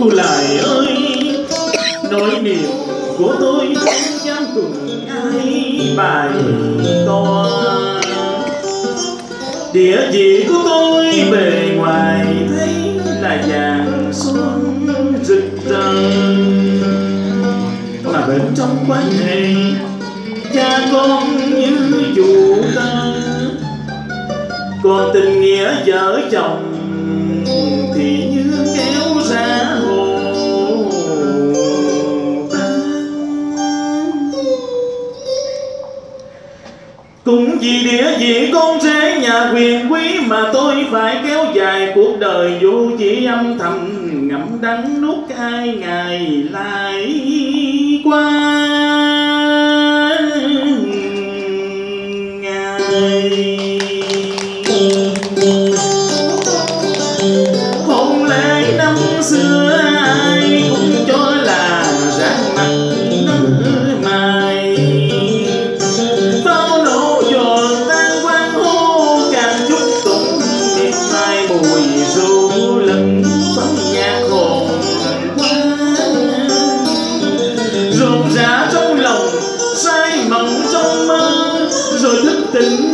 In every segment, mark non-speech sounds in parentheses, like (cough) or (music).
cô lại ơi nỗi niềm của tôi không dám cùng ai, bài to. Địa vị của tôi bề ngoài thấy là vàng xuân rực rỡ. Mà bên trong quan hệ, cha con như dù ta. Còn tình nghĩa vợ chồng thì cũng vì địa vị con rể nhà quyền quý mà tôi phải kéo dài cuộc đời. Dù chỉ âm thầm ngậm đắng nuốt cay ngày lại qua ngày. Mai du lần phấn nhạc hồn quá rộn rã trong lòng, say mộng trong mơ, rồi thức tỉnh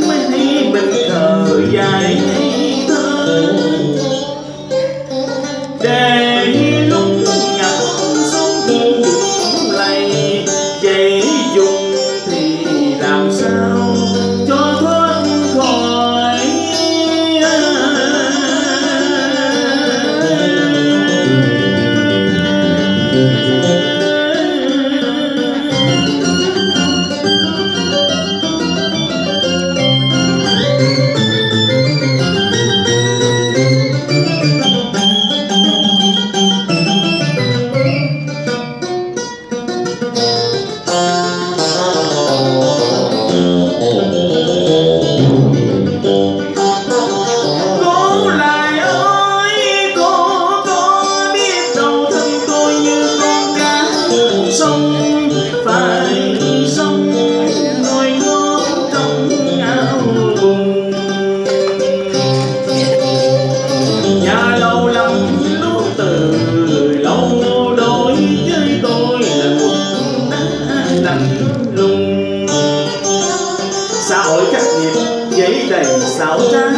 xảo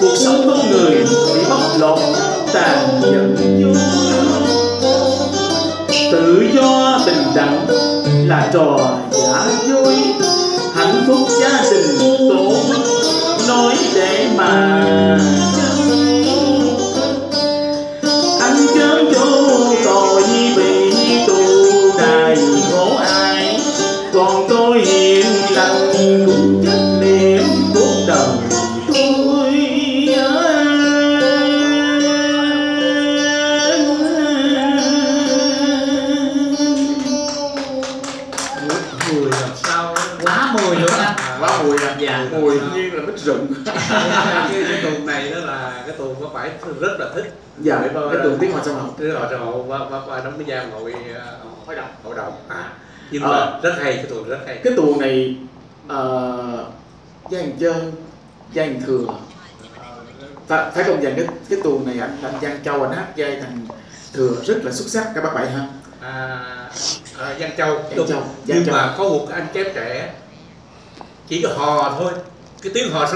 cuộc sống con người bị bóc lột, tàn nhẫn vô tự do bình đẳng là trò giả dối, hạnh phúc gia đình tổ quốc nói để mà mùi à Dạ. mùi nhiên là bích rụng. (laughs) Cái, cái tuồng này đó là cái tuồng có phải rất là thích. Dạ cái tuồng tiếng hoa sông hồng Thế rồi rồi hậu và và và đóng cái giang hội ờ, hội đồng. Hội đồng à. Nhưng Ờ. mà rất hay cái tuồng rất hay. Cái tuồng này uh, Giang Trơn Giang Thừa. Phải, phải công nhận cái cái tuồng này anh anh Giang Châu anh hát giai thành thừa rất là xuất sắc các bác bảy ha? À, à, Giang Châu Giang. Châu, Giang nhưng Châu. mà có một anh chép trẻ chỉ có hò thôi. Cái tiếng hò